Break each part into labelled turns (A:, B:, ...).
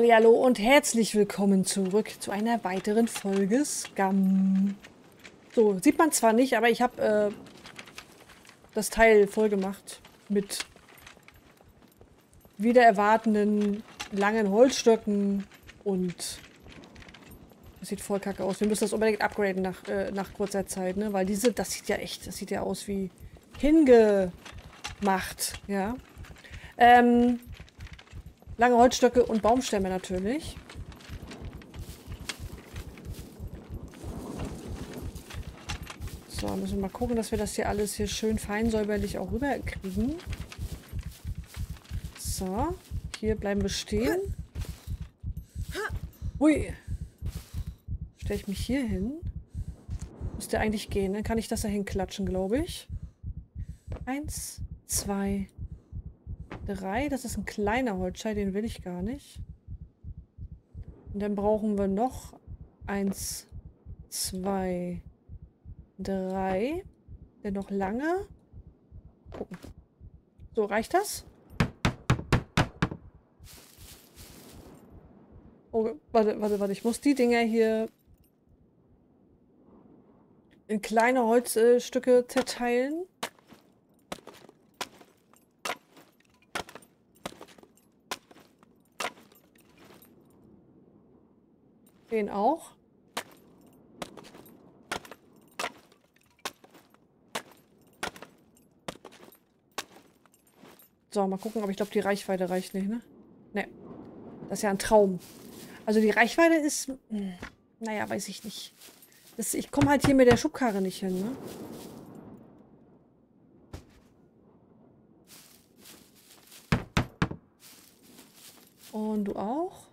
A: Hallo und herzlich willkommen zurück zu einer weiteren Folge Scam. So, sieht man zwar nicht, aber ich habe äh, das Teil voll gemacht mit wieder erwartenden langen Holzstöcken und das sieht voll kacke aus. Wir müssen das unbedingt upgraden nach, äh, nach kurzer Zeit, ne? Weil diese, das sieht ja echt, das sieht ja aus wie hingemacht, ja. Ähm, lange Holzstöcke und Baumstämme natürlich. So, müssen wir mal gucken, dass wir das hier alles hier schön fein säuberlich auch rüberkriegen. So, hier bleiben wir stehen. Hui. Stelle ich mich hier hin. Müsste eigentlich gehen. Dann kann ich das da hinklatschen, glaube ich. Eins, zwei, drei. Das ist ein kleiner Holzscheit, den will ich gar nicht. Und dann brauchen wir noch eins, zwei, drei. Der noch lange. Gucken. So, reicht das? Oh, warte, warte, warte. Ich muss die Dinger hier in kleine Holzstücke zerteilen. Den auch. So, mal gucken, aber ich glaube, die Reichweite reicht nicht, ne? Ne. Das ist ja ein Traum. Also die Reichweite ist... Hm, naja, weiß ich nicht. Das, ich komme halt hier mit der Schubkarre nicht hin, ne? Und du auch?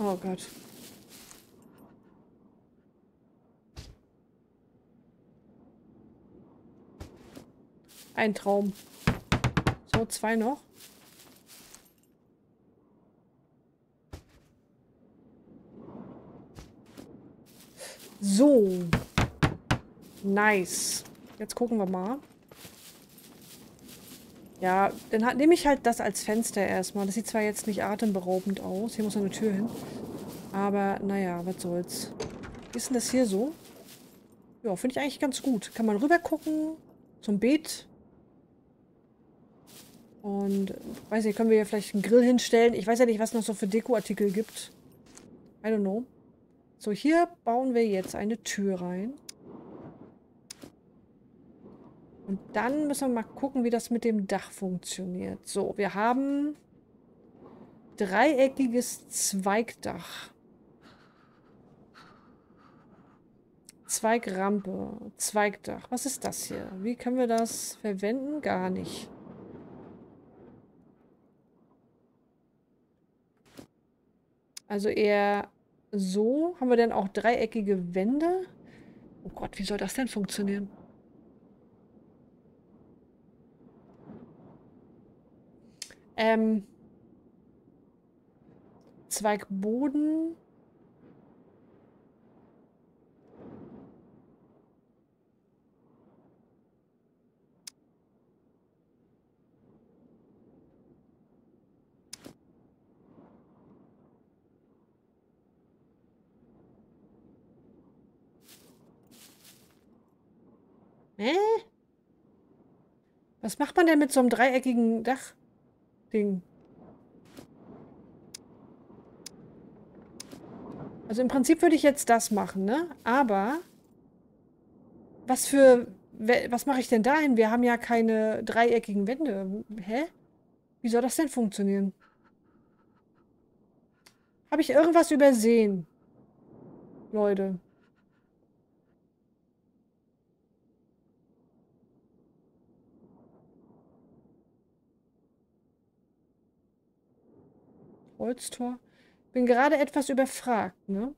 A: Oh Gott. Ein Traum. So, zwei noch. So. Nice. Jetzt gucken wir mal. Ja, dann nehme ich halt das als Fenster erstmal. Das sieht zwar jetzt nicht atemberaubend aus. Hier muss eine Tür hin. Aber naja, was soll's. Wie ist denn das hier so? Ja, finde ich eigentlich ganz gut. Kann man rüber gucken zum Beet. Und weiß nicht, können wir hier vielleicht einen Grill hinstellen? Ich weiß ja nicht, was noch so für Dekoartikel gibt. I don't know. So, hier bauen wir jetzt eine Tür rein. Und dann müssen wir mal gucken, wie das mit dem Dach funktioniert. So, wir haben dreieckiges Zweigdach. Zweigrampe, Zweigdach. Was ist das hier? Wie können wir das verwenden? Gar nicht. Also eher so. Haben wir denn auch dreieckige Wände? Oh Gott, wie soll das denn funktionieren? Ähm, Zweigboden. Hä? Was macht man denn mit so einem dreieckigen Dach-Ding? Also im Prinzip würde ich jetzt das machen, ne? Aber was für... Was mache ich denn dahin? Wir haben ja keine dreieckigen Wände. Hä? Wie soll das denn funktionieren? Habe ich irgendwas übersehen? Leute. Holztor. Bin gerade etwas überfragt, ne?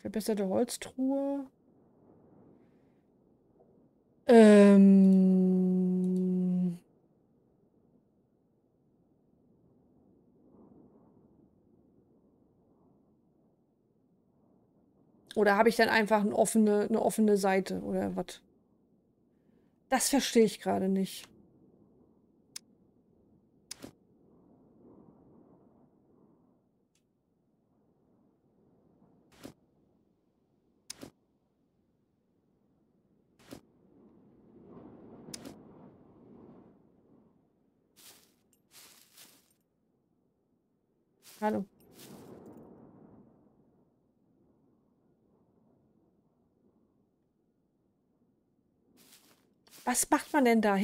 A: Verbesserte Holztruhe. Ähm. Oder habe ich dann einfach eine offene, eine offene Seite oder was? Das verstehe ich gerade nicht. Hallo. Was macht man denn da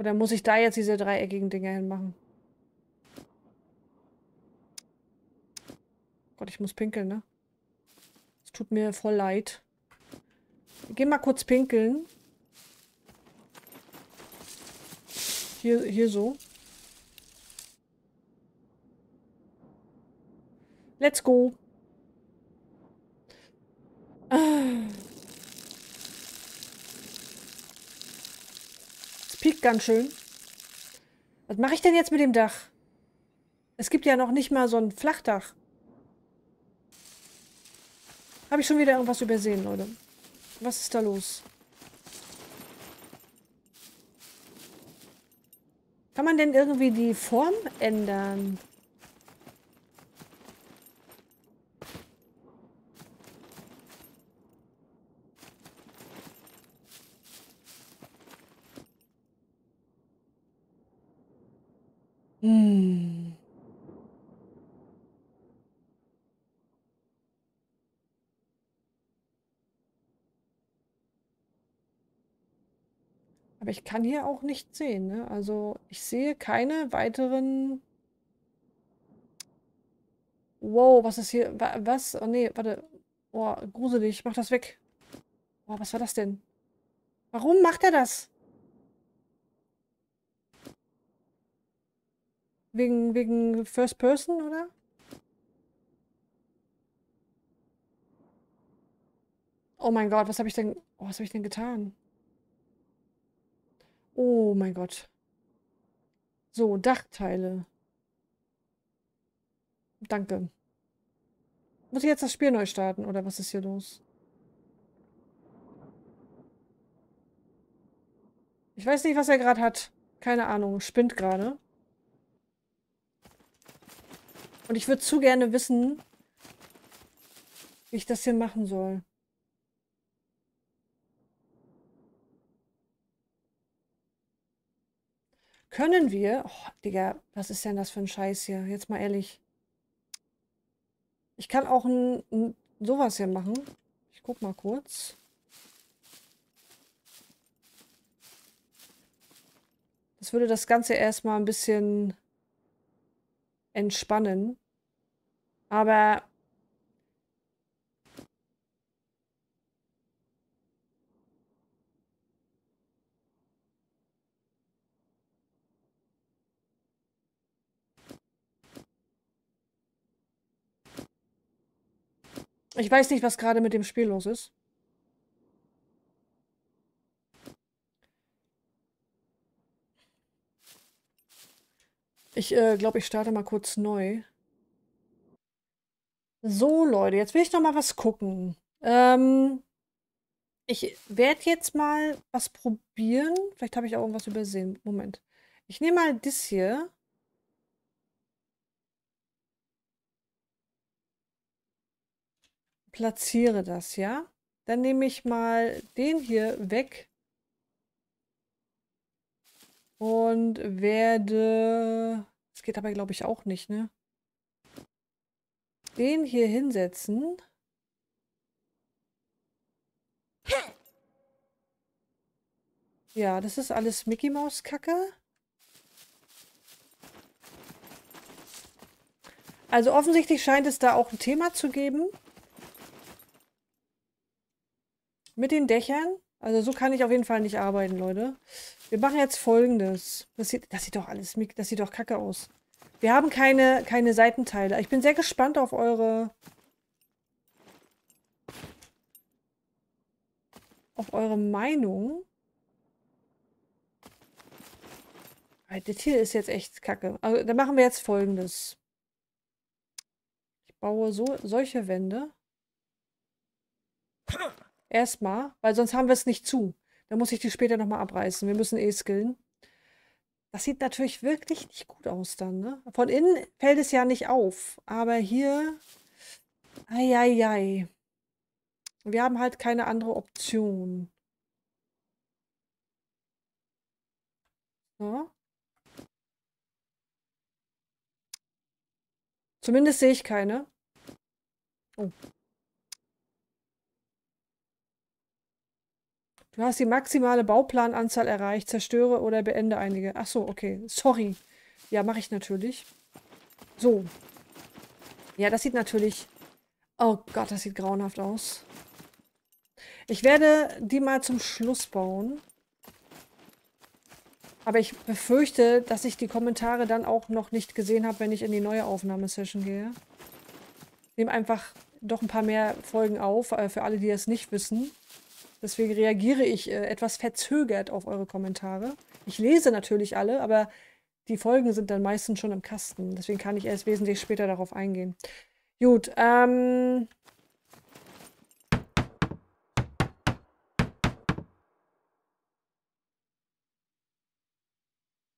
A: Oder muss ich da jetzt diese dreieckigen Dinger hinmachen? Gott, ich muss pinkeln, ne? Es tut mir voll leid. Wir gehen mal kurz pinkeln. Hier, hier so. Let's go. Ah. Piekt ganz schön. Was mache ich denn jetzt mit dem Dach? Es gibt ja noch nicht mal so ein Flachdach. Habe ich schon wieder irgendwas übersehen, Leute? Was ist da los? Kann man denn irgendwie die Form ändern? Hm. Aber ich kann hier auch nicht sehen, ne? Also ich sehe keine weiteren... Wow, was ist hier? Was? Oh nee, warte. Oh, gruselig. Mach das weg. Oh, was war das denn? Warum macht er das? Wegen, wegen First Person, oder? Oh mein Gott, was habe ich denn... Oh, was habe ich denn getan? Oh mein Gott. So, Dachteile. Danke. Muss ich jetzt das Spiel neu starten oder was ist hier los? Ich weiß nicht, was er gerade hat. Keine Ahnung. Spinnt gerade. Und ich würde zu gerne wissen, wie ich das hier machen soll. Können wir... Oh, Digga, was ist denn das für ein Scheiß hier? Jetzt mal ehrlich. Ich kann auch ein, ein, sowas hier machen. Ich guck mal kurz. Das würde das Ganze erstmal ein bisschen entspannen. Aber Ich weiß nicht, was gerade mit dem Spiel los ist. Ich äh, glaube, ich starte mal kurz neu. So, Leute, jetzt will ich noch mal was gucken. Ähm, ich werde jetzt mal was probieren. Vielleicht habe ich auch irgendwas übersehen. Moment. Ich nehme mal das hier. platziere das, ja? Dann nehme ich mal den hier weg und werde... Das geht aber, glaube ich, auch nicht, ne? Den hier hinsetzen. Ja, das ist alles Mickey Maus Kacke. Also offensichtlich scheint es da auch ein Thema zu geben. Mit den Dächern. Also so kann ich auf jeden Fall nicht arbeiten, Leute. Wir machen jetzt folgendes. Das sieht, das sieht doch alles, das sieht doch kacke aus. Wir haben keine, keine Seitenteile. Ich bin sehr gespannt auf eure... auf eure Meinung. Das hier ist jetzt echt kacke. Also, dann machen wir jetzt folgendes. Ich baue so solche Wände. Erstmal, weil sonst haben wir es nicht zu. Dann muss ich die später nochmal abreißen. Wir müssen eh skillen. Das sieht natürlich wirklich nicht gut aus dann, ne? Von innen fällt es ja nicht auf. Aber hier... Eieiei. Wir haben halt keine andere Option. So. Zumindest sehe ich keine. Oh. Du hast die maximale Bauplananzahl erreicht. Zerstöre oder beende einige. Ach so, okay. Sorry. Ja, mache ich natürlich. So. Ja, das sieht natürlich... Oh Gott, das sieht grauenhaft aus. Ich werde die mal zum Schluss bauen. Aber ich befürchte, dass ich die Kommentare dann auch noch nicht gesehen habe, wenn ich in die neue Aufnahmesession gehe. Ich nehme einfach doch ein paar mehr Folgen auf, äh, für alle, die es nicht wissen. Deswegen reagiere ich äh, etwas verzögert auf eure Kommentare. Ich lese natürlich alle, aber die Folgen sind dann meistens schon im Kasten. Deswegen kann ich erst wesentlich später darauf eingehen. Gut, ähm...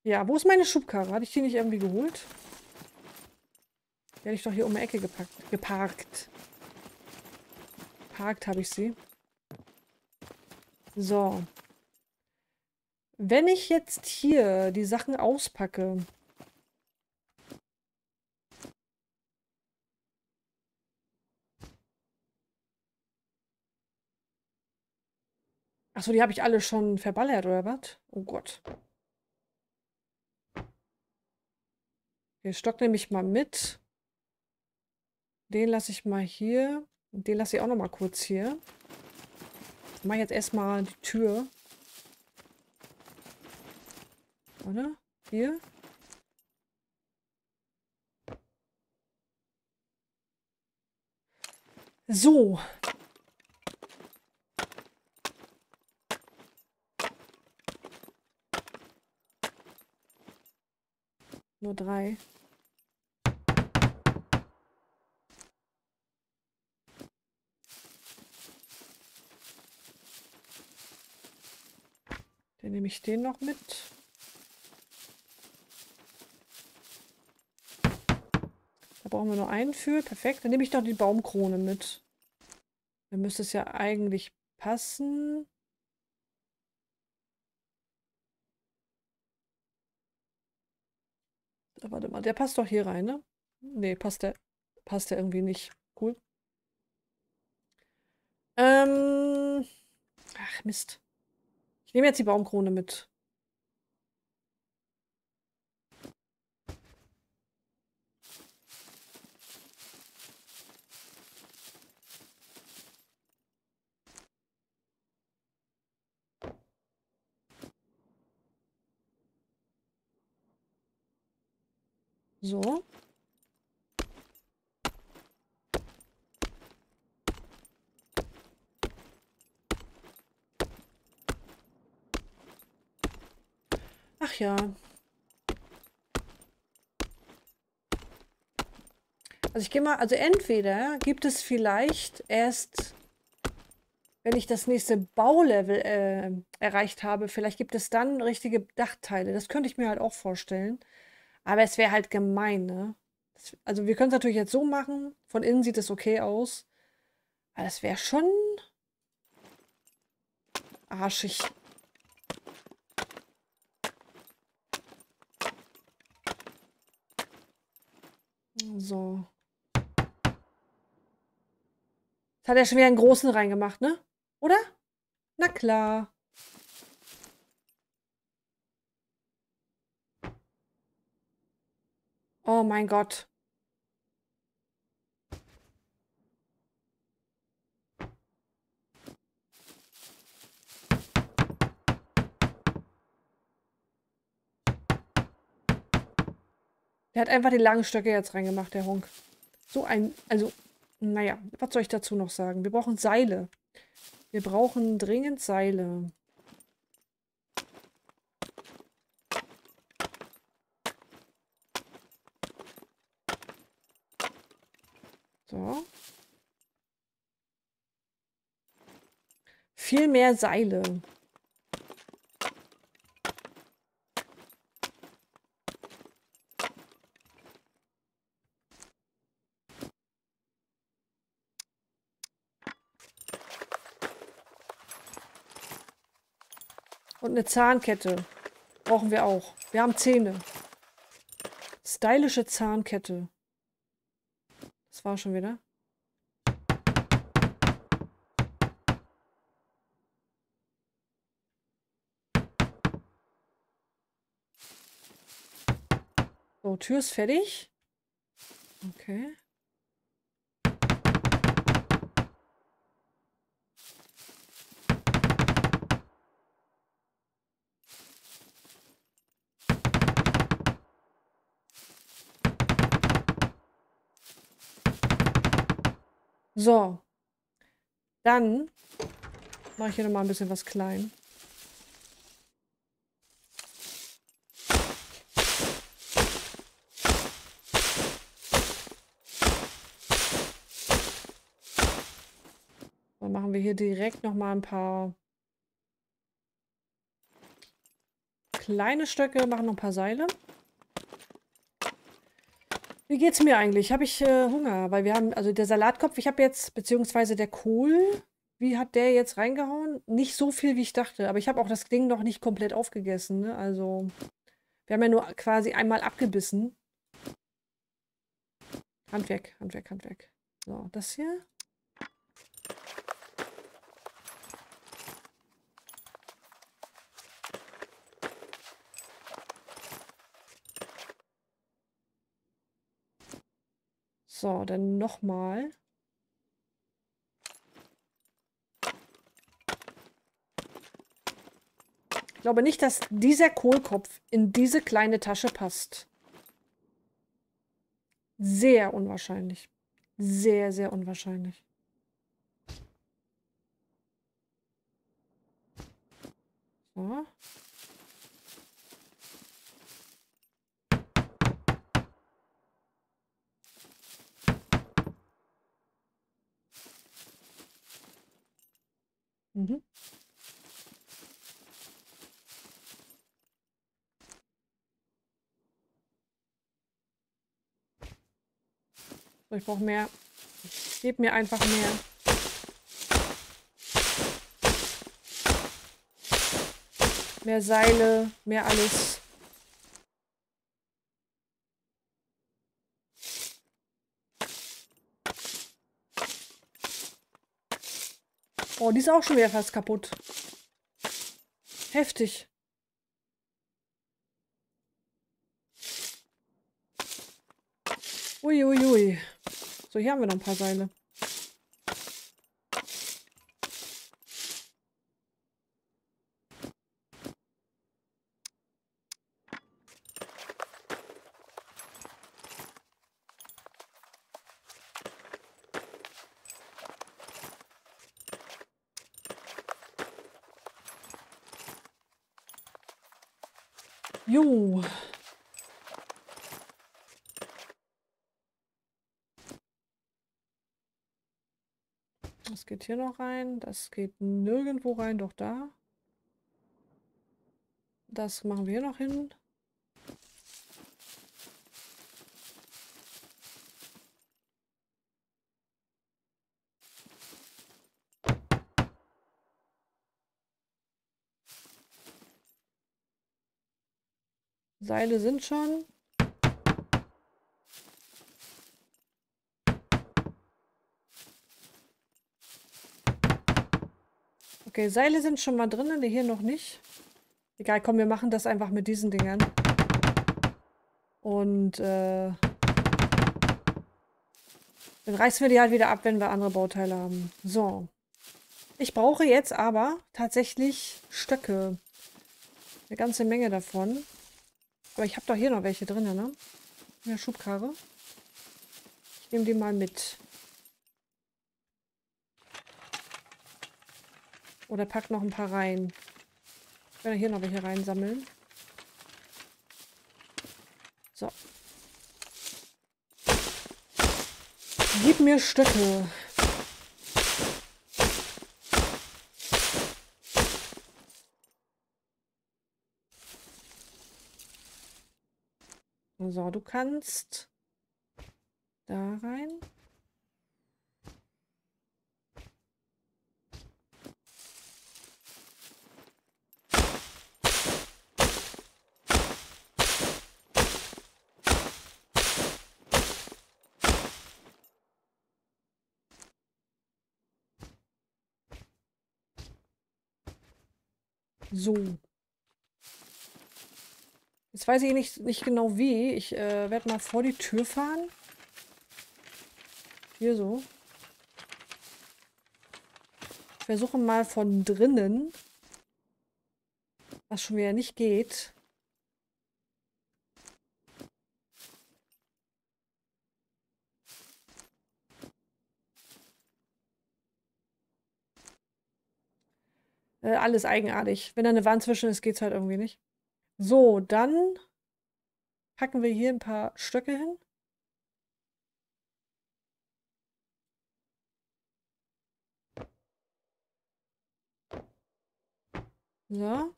A: Ja, wo ist meine Schubkarre? Hatte ich die nicht irgendwie geholt? Die hatte ich doch hier um die Ecke gepackt, geparkt. Parkt habe ich sie. So. Wenn ich jetzt hier die Sachen auspacke. Achso, die habe ich alle schon verballert, oder was? Oh Gott. Den Stock nehme ich mal mit. Den lasse ich mal hier. Den lasse ich auch noch mal kurz hier. Ich mache jetzt erstmal die Tür. Oder? Hier. So. Nur drei. Dann nehme ich den noch mit. Da brauchen wir nur einen für. Perfekt. Dann nehme ich doch die Baumkrone mit. Dann müsste es ja eigentlich passen. Warte mal, der passt doch hier rein, ne? Nee, passt der, passt der irgendwie nicht. Cool. Ähm. Ach, Mist. Ich nehme jetzt die Baumkrone mit. So. Ach ja. Also ich gehe mal, also entweder gibt es vielleicht erst, wenn ich das nächste Baulevel äh, erreicht habe, vielleicht gibt es dann richtige Dachteile. Das könnte ich mir halt auch vorstellen. Aber es wäre halt gemein, ne? Das, also wir können es natürlich jetzt so machen. Von innen sieht es okay aus. Aber es wäre schon arschig. So. Jetzt hat er schon wieder einen großen reingemacht, ne? Oder? Na klar. Oh mein Gott. Der hat einfach die langen Stöcke jetzt reingemacht, der Honk. So ein, also, naja, was soll ich dazu noch sagen? Wir brauchen Seile. Wir brauchen dringend Seile. So. Viel mehr Seile. Eine Zahnkette. Brauchen wir auch. Wir haben Zähne. Stylische Zahnkette. Das war schon wieder. So, Tür ist fertig. Okay. So. Dann mache ich hier noch mal ein bisschen was klein. Dann machen wir hier direkt noch mal ein paar kleine Stöcke, machen noch ein paar Seile. Wie geht's mir eigentlich? Habe ich äh, Hunger? Weil wir haben, also der Salatkopf, ich habe jetzt, beziehungsweise der Kohl, wie hat der jetzt reingehauen? Nicht so viel, wie ich dachte. Aber ich habe auch das Ding noch nicht komplett aufgegessen. Ne? Also, wir haben ja nur quasi einmal abgebissen. Handwerk, Handwerk, Handwerk. So, das hier. So, dann nochmal. Ich glaube nicht, dass dieser Kohlkopf in diese kleine Tasche passt. Sehr unwahrscheinlich. Sehr, sehr unwahrscheinlich. So. So, ich brauche mehr. Gib mir einfach mehr. Mehr Seile, mehr alles. Oh, die ist auch schon wieder fast kaputt. Heftig. Uiuiui. Ui, ui. So, hier haben wir noch ein paar Seile. Jo. Das geht hier noch rein. Das geht nirgendwo rein, doch da. Das machen wir noch hin. Seile sind schon. Okay, Seile sind schon mal drin, die hier noch nicht. Egal, komm, wir machen das einfach mit diesen Dingern. Und äh, dann reißen wir die halt wieder ab, wenn wir andere Bauteile haben. So. Ich brauche jetzt aber tatsächlich Stöcke. Eine ganze Menge davon. Aber ich habe doch hier noch welche drin, ne? in der Schubkarre. Ich nehme den mal mit. Oder pack noch ein paar rein. Ich werde hier noch welche reinsammeln. So. Gib mir Stöcke. So, du kannst da rein. So. Jetzt weiß ich nicht, nicht genau wie. Ich äh, werde mal vor die Tür fahren. Hier so. Ich versuche mal von drinnen. Was schon wieder nicht geht. Äh, alles eigenartig. Wenn da eine Wand zwischen ist, geht es halt irgendwie nicht. So, dann packen wir hier ein paar Stöcke hin. So.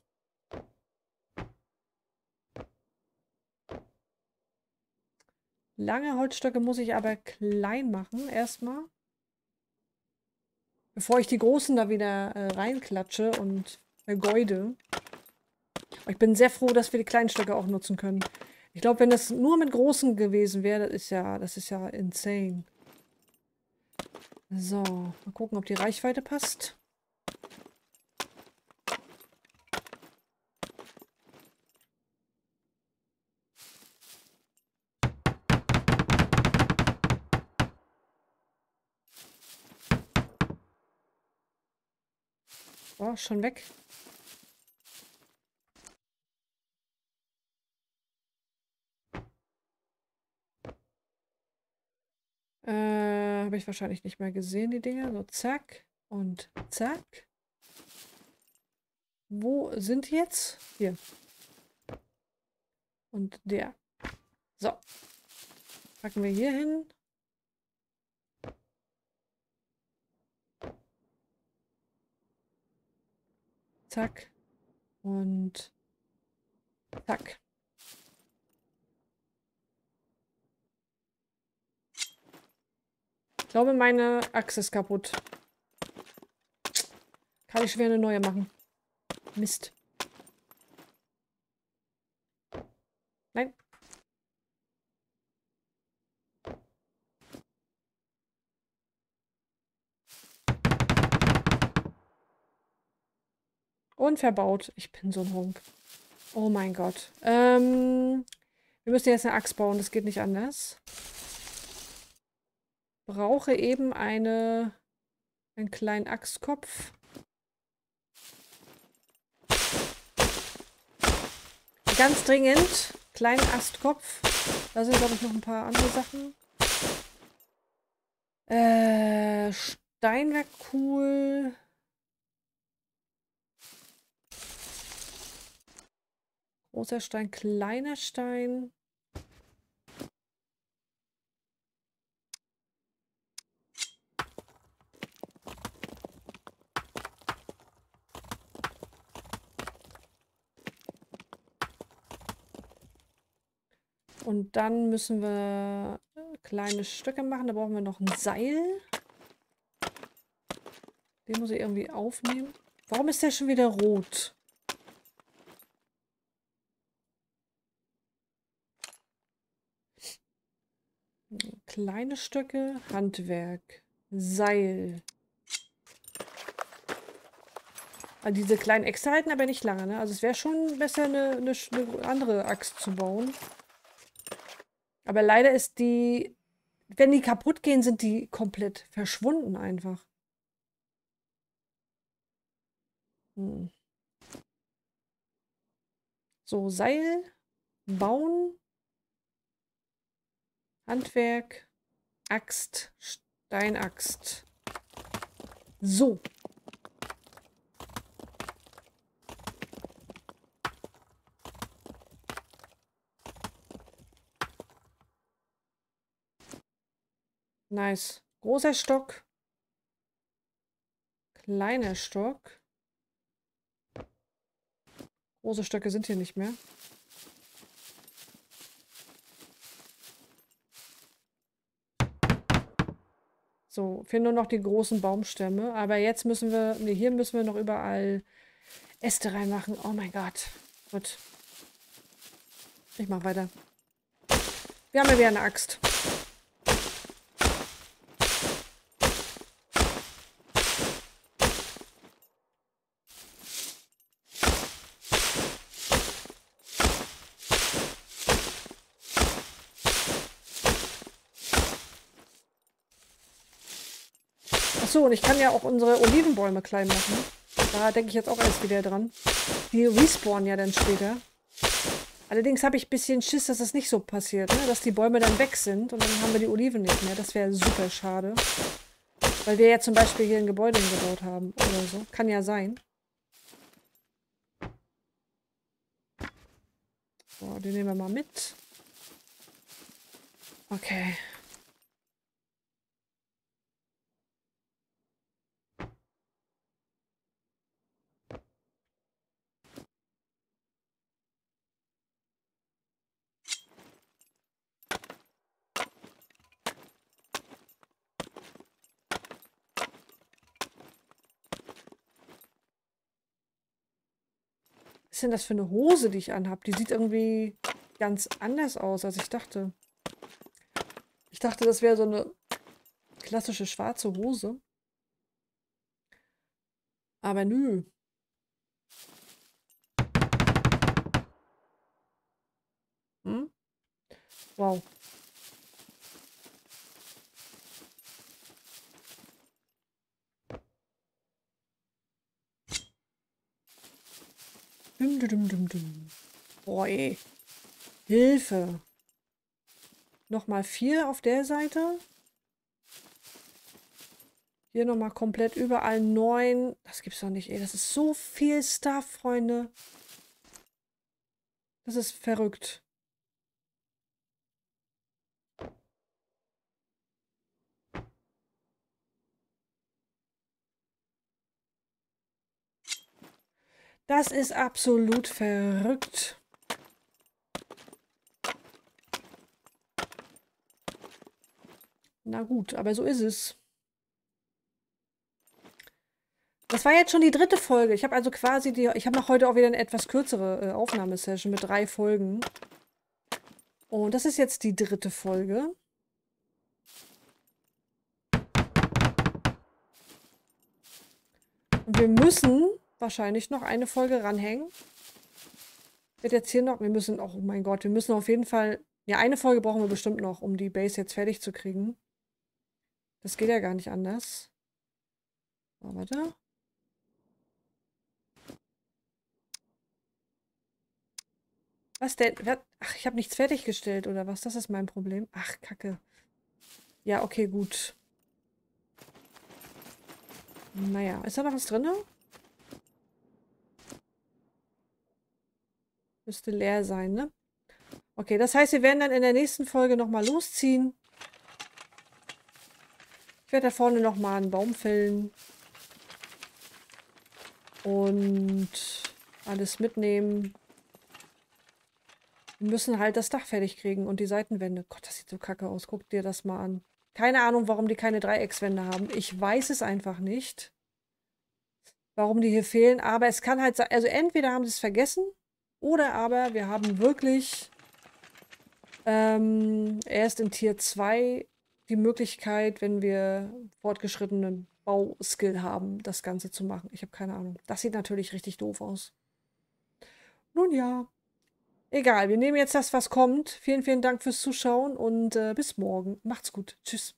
A: Lange Holzstöcke muss ich aber klein machen, erstmal. Bevor ich die großen da wieder äh, reinklatsche und vergeude. Ich bin sehr froh, dass wir die kleinen Stöcke auch nutzen können. Ich glaube, wenn das nur mit großen gewesen wäre, das ist ja, das ist ja insane. So, mal gucken, ob die Reichweite passt. Oh, schon weg. Äh, habe ich wahrscheinlich nicht mehr gesehen, die Dinger. So, zack und zack. Wo sind die jetzt? Hier. Und der. So. Packen wir hier hin. Zack. Und zack. Ich glaube, meine Achse ist kaputt. Kann ich schwer eine neue machen. Mist. Nein. Und verbaut. Ich bin so ein Honk. Oh mein Gott. Ähm, wir müssen jetzt eine Axt bauen. Das geht nicht anders. Brauche eben eine, einen kleinen Axtkopf. Ganz dringend. Kleinen Astkopf. Da sind, glaube ich, noch ein paar andere Sachen. Äh, Stein cool. Großer Stein, kleiner Stein. Und dann müssen wir kleine Stücke machen. Da brauchen wir noch ein Seil. Den muss ich irgendwie aufnehmen. Warum ist der schon wieder rot? Kleine Stöcke, Handwerk, Seil. Also diese kleinen Äxte halten aber nicht lange, ne? Also es wäre schon besser, eine, eine, eine, andere Axt zu bauen. Aber leider ist die... Wenn die kaputt gehen, sind die komplett verschwunden einfach. Hm. So, Seil bauen. Handwerk, Axt, Steinaxt. So. Nice. Großer Stock. Kleiner Stock. Große Stöcke sind hier nicht mehr. So, fehlen nur noch die großen Baumstämme. Aber jetzt müssen wir, nee, hier müssen wir noch überall Äste reinmachen. Oh mein Gott. Gut. Ich mach weiter. Wir haben ja wieder eine Axt. Und ich kann ja auch unsere Olivenbäume klein machen. Da denke ich jetzt auch erst wieder dran. Die respawnen ja dann später. Allerdings habe ich ein bisschen Schiss, dass das nicht so passiert, ne? dass die Bäume dann weg sind und dann haben wir die Oliven nicht mehr. Das wäre super schade. Weil wir ja zum Beispiel hier ein Gebäude gebaut haben oder so. Kann ja sein. So, den nehmen wir mal mit. Okay. Was ist denn das für eine Hose, die ich anhabe? Die sieht irgendwie ganz anders aus, als ich dachte. Ich dachte, das wäre so eine klassische schwarze Hose. Aber nö. Hm? Wow. Dum, dum, dum, dum. Boah, ey. Hilfe. Nochmal vier auf der Seite. Hier nochmal komplett überall neun. Das gibt's doch nicht, ey. Das ist so viel Stuff, Freunde. Das ist verrückt. Das ist absolut verrückt. Na gut, aber so ist es. Das war jetzt schon die dritte Folge. Ich habe also quasi die. Ich habe noch heute auch wieder eine etwas kürzere äh, Aufnahmesession mit drei Folgen. Und das ist jetzt die dritte Folge. Und wir müssen wahrscheinlich noch eine Folge ranhängen. Wird jetzt hier noch, wir müssen, oh mein Gott, wir müssen auf jeden Fall, ja, eine Folge brauchen wir bestimmt noch, um die Base jetzt fertig zu kriegen. Das geht ja gar nicht anders. So, warte. Was denn? Ach, ich habe nichts fertiggestellt, oder was? Das ist mein Problem. Ach, Kacke. Ja, okay, gut. Naja, ist da noch was drin? Müsste leer sein, ne? Okay, das heißt, wir werden dann in der nächsten Folge nochmal losziehen. Ich werde da vorne nochmal einen Baum fällen. Und alles mitnehmen. Wir müssen halt das Dach fertig kriegen und die Seitenwände. Gott, das sieht so kacke aus. Guck dir das mal an. Keine Ahnung, warum die keine Dreieckswände haben. Ich weiß es einfach nicht, warum die hier fehlen. Aber es kann halt sein, also entweder haben sie es vergessen oder aber wir haben wirklich ähm, erst in Tier 2 die Möglichkeit, wenn wir fortgeschrittenen Bauskill haben, das Ganze zu machen. Ich habe keine Ahnung. Das sieht natürlich richtig doof aus. Nun ja. Egal, wir nehmen jetzt das, was kommt. Vielen, vielen Dank fürs Zuschauen und äh, bis morgen. Macht's gut. Tschüss.